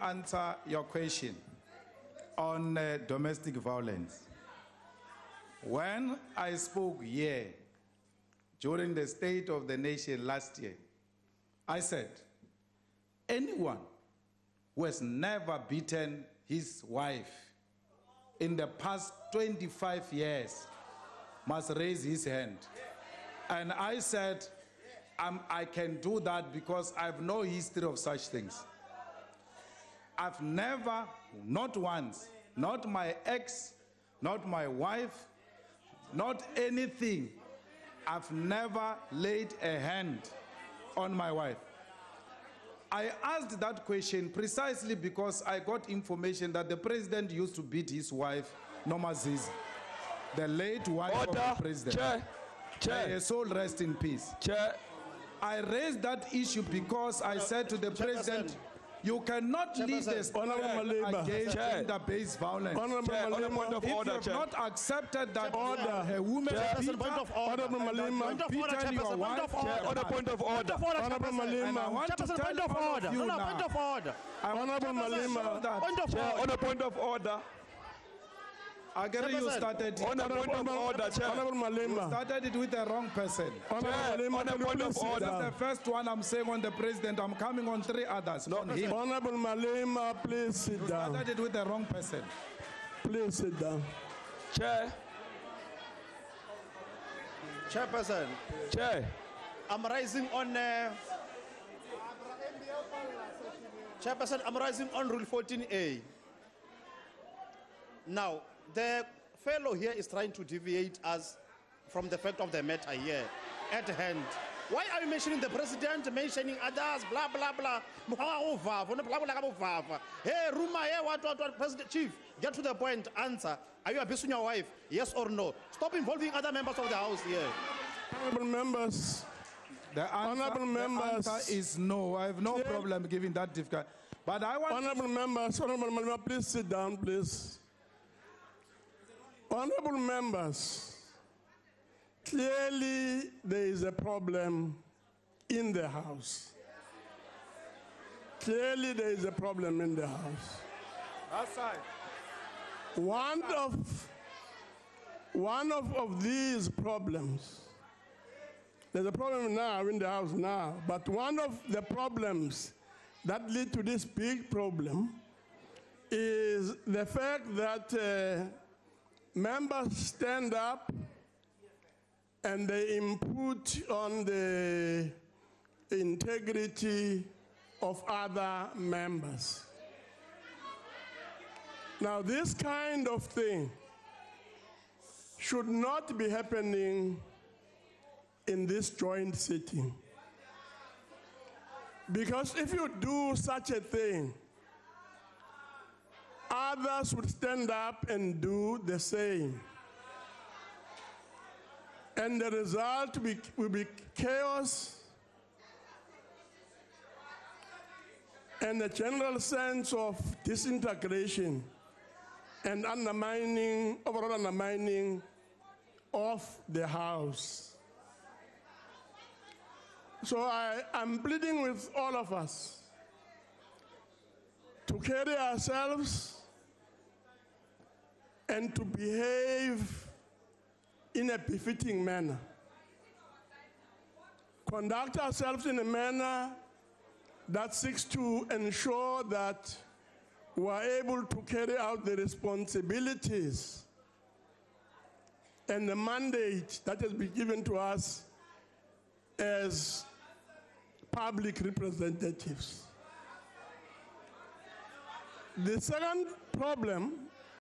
answer your question on uh, domestic violence. When I spoke here during the State of the Nation last year, I said, anyone who has never beaten his wife in the past 25 years must raise his hand. And I said, "I'm- I can do that because I have no history of such things. I've never, not once, not my ex, not my wife, not anything, I've never laid a hand on my wife. I asked that question precisely because I got information that the president used to beat his wife, Nomazizi, the late wife Order, of the president. Chair, May Chair, her soul rest in peace. Chair, I raised that issue because I said to the president, you cannot lead the state Honorable against gender-based violence. Honorable Chair, on a point Malema, of If you have not accepted that Order. a woman Chairperson, beat point of order. Honorable and that Malema. Point of order, beaten your point wife, of order. Chair, on a point of order. Honorable and I Malema. want to tell point of all order. of you now, point of order. Honorable to show Malema. Point of order. On a point of order. Agari, you started it. On a point of order, Chair. Honorable You started it with the wrong person. Honorable Chair, Malema, on a point of order. This the first one I'm saying on the president. I'm coming on three others. on him. Honorable Malema, please sit down. You Started it with the wrong person. Please sit down. Chair, Chairperson, Chair, I'm rising on. Uh, Chairperson, I'm rising on Rule 14A. Now, the fellow here is trying to deviate us from the fact of the matter here at hand. Why are you mentioning the president, mentioning others, blah, blah, blah? Hey, rumor here, what, what, what, President Chief, get to the point, answer. Are you abusing your wife? Yes or no? Stop involving other members of the House here. Honorable members, The answer, Honorable the members. answer is no. I have no Chair- problem giving that difficult. But I want honorable members, honorable Malema, please sit down, please. Honorable members, clearly there is a problem in the House. Clearly there is a problem in the House. outside. One of one of, of these problems, there's a problem now in the house now, but one of the problems that lead to this big problem is the fact that uh, members stand up and they input on the integrity of other members. Now, this kind of thing should not be happening in this joint sitting. Because if you do such a thing, others would stand up and do the same. And the result will be, chaos and a general sense of disintegration and undermining, overall undermining of the House. So I am pleading with all of us to carry ourselves and to behave in a befitting manner. Conduct ourselves in a manner that seeks to ensure that we are able to carry out the responsibilities and the mandate that has been given to us as public representatives. The second problem